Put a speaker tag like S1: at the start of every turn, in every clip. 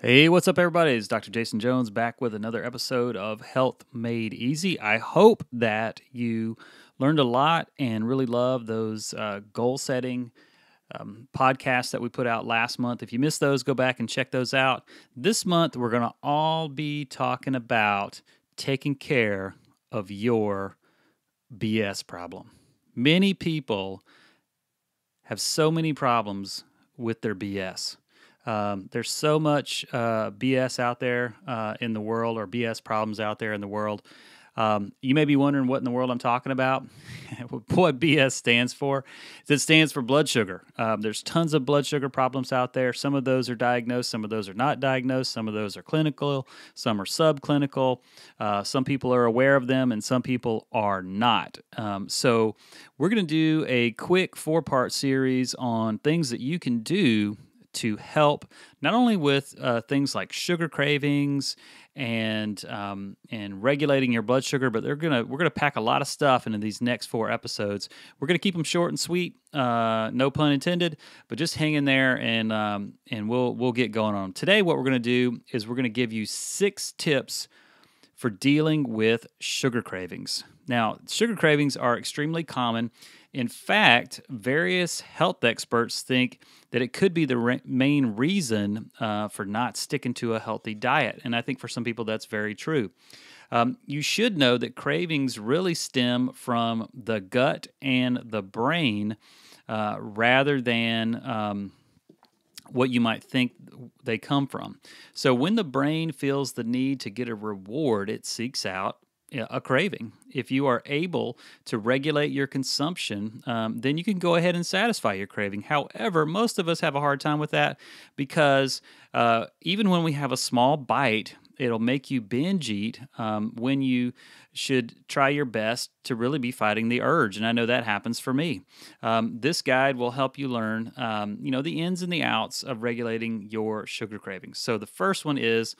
S1: Hey, what's up, everybody? It's Dr. Jason Jones back with another episode of Health Made Easy. I hope that you learned a lot and really love those uh, goal setting um, podcasts that we put out last month. If you missed those, go back and check those out. This month, we're going to all be talking about taking care of your BS problem. Many people have so many problems with their BS. Um, there's so much uh, BS out there uh, in the world, or BS problems out there in the world. Um, you may be wondering what in the world I'm talking about. what BS stands for? It stands for blood sugar. Um, there's tons of blood sugar problems out there. Some of those are diagnosed, some of those are not diagnosed, some of those are clinical, some are subclinical. Uh, some people are aware of them, and some people are not. Um, so, we're going to do a quick four part series on things that you can do to help not only with uh, things like sugar cravings and um, and regulating your blood sugar, but they're gonna we're gonna pack a lot of stuff into these next four episodes. We're gonna keep them short and sweet, uh, no pun intended, but just hang in there and um, and we'll we'll get going on. Today. What we're gonna do is we're gonna give you six tips for dealing with sugar cravings. Now, sugar cravings are extremely common in fact, various health experts think that it could be the re- main reason uh, for not sticking to a healthy diet. And I think for some people that's very true. Um, you should know that cravings really stem from the gut and the brain uh, rather than. Um, what you might think they come from. So, when the brain feels the need to get a reward, it seeks out a craving. If you are able to regulate your consumption, um, then you can go ahead and satisfy your craving. However, most of us have a hard time with that because uh, even when we have a small bite, it'll make you binge eat um, when you should try your best to really be fighting the urge. And I know that happens for me. Um, this guide will help you learn, um, you know, the ins and the outs of regulating your sugar cravings. So the first one is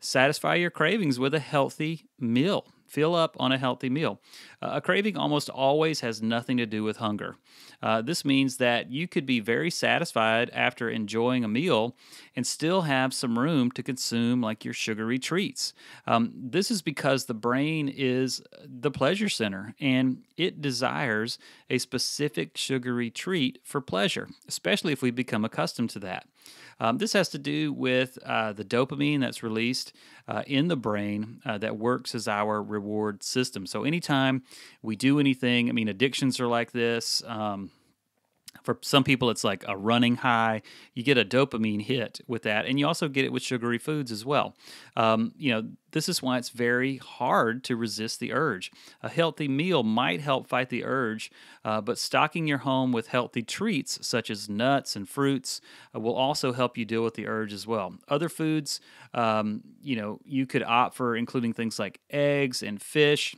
S1: satisfy your cravings with a healthy meal. Fill up on a healthy meal. Uh, a craving almost always has nothing to do with hunger. Uh, this means that you could be very satisfied after enjoying a meal and still have some room to consume like your sugary treats. Um, this is because the brain is the pleasure center and it desires a specific sugary treat for pleasure, especially if we become accustomed to that. Um, this has to do with uh, the dopamine that's released uh, in the brain uh, that works as our reward system. So, anytime we do anything, I mean, addictions are like this. Um, for some people, it's like a running high. You get a dopamine hit with that, and you also get it with sugary foods as well. Um, you know, this is why it's very hard to resist the urge. A healthy meal might help fight the urge, uh, but stocking your home with healthy treats such as nuts and fruits uh, will also help you deal with the urge as well. Other foods, um, you know, you could opt for including things like eggs and fish.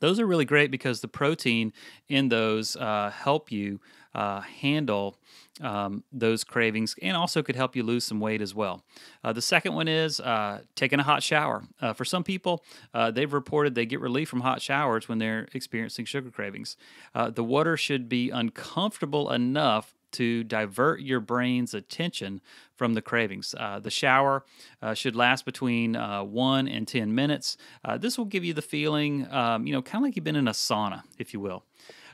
S1: Those are really great because the protein in those uh, help you uh, handle um, those cravings and also could help you lose some weight as well. Uh, the second one is uh, taking a hot shower. Uh, for some people, uh, they've reported they get relief from hot showers when they're experiencing sugar cravings. Uh, the water should be uncomfortable enough to divert your brain's attention from the cravings. Uh, the shower uh, should last between uh, one and 10 minutes. this will give you the feeling, um, you know, kind of like you've been in a sauna, if you will.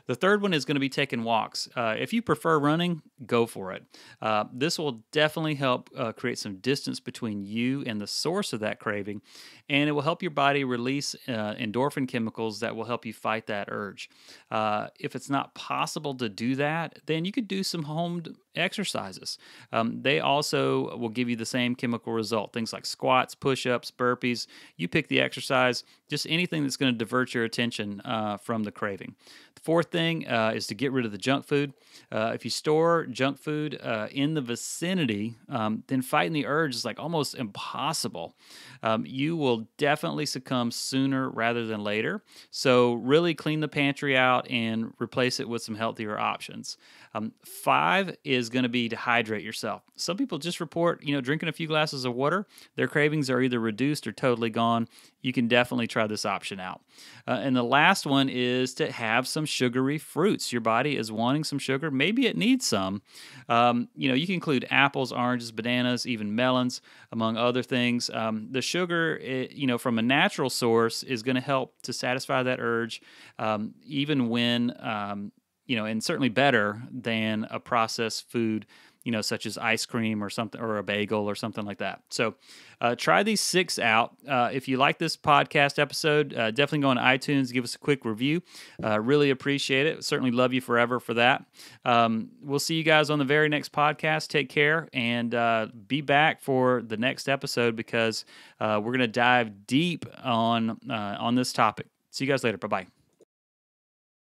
S1: The third one is going to be taking walks. Uh, if you prefer running, go for it. Uh, this will definitely help uh, create some distance between you and the source of that craving, and it will help your body release uh, endorphin chemicals that will help you fight that urge. Uh, if it's not possible to do that, then you could do some home exercises. Um, they also will give you the same chemical result. Things like squats, push ups, burpees. You pick the exercise, just anything that's going to divert your attention uh, from the craving. The fourth thing uh, is to get rid of the junk food. Uh, if you store junk food uh, in the vicinity, um, then fighting the urge is like almost impossible. Um, you will definitely succumb sooner rather than later. So, really clean the pantry out and replace it with some healthier options. Um, five is is going to be to hydrate yourself. Some people just report, you know, drinking a few glasses of water, their cravings are either reduced or totally gone. You can definitely try this option out. Uh, and the last one is to have some sugary fruits. Your body is wanting some sugar. Maybe it needs some. Um, you know, you can include apples, oranges, bananas, even melons, among other things. Um, the sugar, it, you know, from a natural source is going to help to satisfy that urge, um, even when um, you know, and certainly better than a processed food, you know, such as ice cream or something, or a bagel or something like that. So, uh, try these six out. Uh, if you like this podcast episode, uh, definitely go on iTunes, give us a quick review. Uh, really appreciate it. Certainly love you forever for that. Um, we'll see you guys on the very next podcast. Take care and uh, be back for the next episode because uh, we're going to dive deep on on this topic. See you guys later. Bye bye.